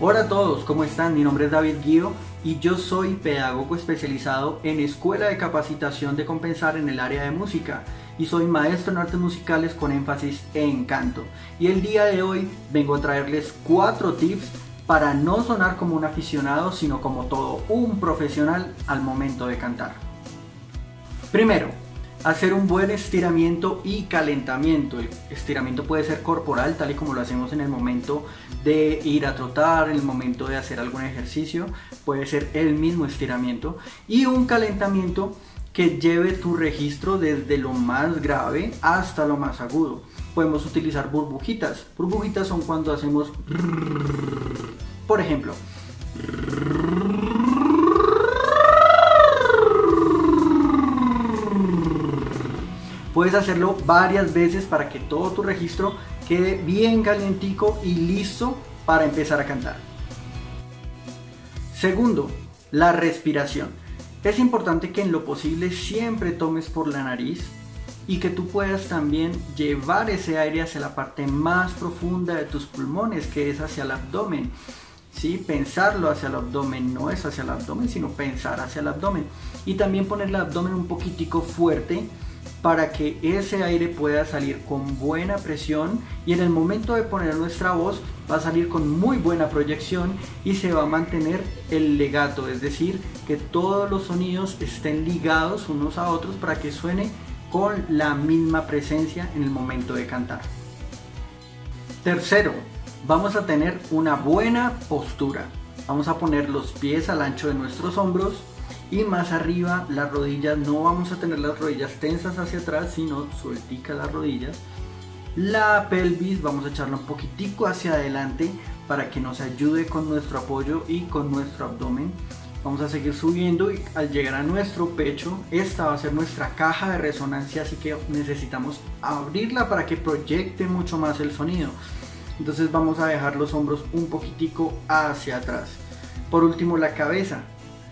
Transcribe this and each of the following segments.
Hola a todos, ¿cómo están? Mi nombre es David Guío y yo soy pedagogo especializado en Escuela de Capacitación de Compensar en el área de música y soy maestro en artes musicales con énfasis en canto. Y el día de hoy vengo a traerles cuatro tips para no sonar como un aficionado, sino como todo un profesional al momento de cantar. Primero, hacer un buen estiramiento y calentamiento. El estiramiento puede ser corporal, tal y como lo hacemos en el momento de ir a trotar, en el momento de hacer algún ejercicio, puede ser el mismo estiramiento. Y un calentamiento que lleve tu registro desde lo más grave hasta lo más agudo. Podemos utilizar burbujitas. Burbujitas son cuando hacemos, por ejemplo, Puedes hacerlo varias veces para que todo tu registro quede bien calientico y listo para empezar a cantar. Segundo, la respiración. Es importante que en lo posible siempre tomes por la nariz y que tú puedas también llevar ese aire hacia la parte más profunda de tus pulmones, que es hacia el abdomen. ¿sí? Pensarlo hacia el abdomen, no es hacia el abdomen, sino pensar hacia el abdomen. Y también poner el abdomen un poquitico fuerte para que ese aire pueda salir con buena presión y en el momento de poner nuestra voz va a salir con muy buena proyección y se va a mantener el legato, es decir, que todos los sonidos estén ligados unos a otros para que suene con la misma presencia en el momento de cantar. Tercero, vamos a tener una buena postura. Vamos a poner los pies al ancho de nuestros hombros, y más arriba las rodillas no vamos a tener las rodillas tensas hacia atrás sino sueltica las rodillas. La pelvis vamos a echarla un poquitico hacia adelante para que nos ayude con nuestro apoyo y con nuestro abdomen. Vamos a seguir subiendo y al llegar a nuestro pecho esta va a ser nuestra caja de resonancia así que necesitamos abrirla para que proyecte mucho más el sonido. Entonces vamos a dejar los hombros un poquitico hacia atrás. Por último la cabeza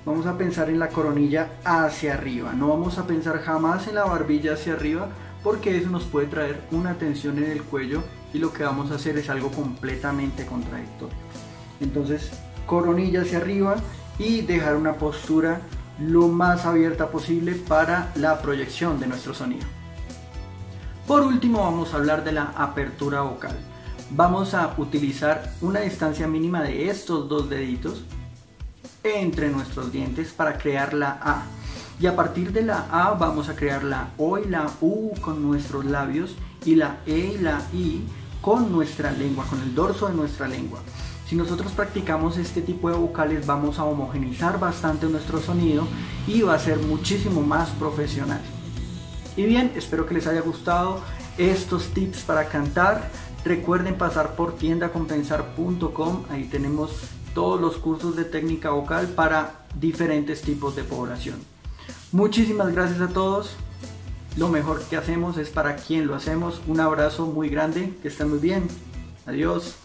vamos a pensar en la coronilla hacia arriba, no vamos a pensar jamás en la barbilla hacia arriba porque eso nos puede traer una tensión en el cuello y lo que vamos a hacer es algo completamente contradictorio. Entonces, coronilla hacia arriba y dejar una postura lo más abierta posible para la proyección de nuestro sonido. Por último vamos a hablar de la apertura vocal. Vamos a utilizar una distancia mínima de estos dos deditos entre nuestros dientes para crear la A. Y a partir de la A vamos a crear la O y la U con nuestros labios y la E y la I con nuestra lengua, con el dorso de nuestra lengua. Si nosotros practicamos este tipo de vocales vamos a homogenizar bastante nuestro sonido y va a ser muchísimo más profesional. Y bien, espero que les haya gustado estos tips para cantar. Recuerden pasar por tiendacompensar.com, ahí tenemos todos los cursos de técnica vocal para diferentes tipos de población. Muchísimas gracias a todos. Lo mejor que hacemos es para quien lo hacemos. Un abrazo muy grande. Que estén muy bien. Adiós.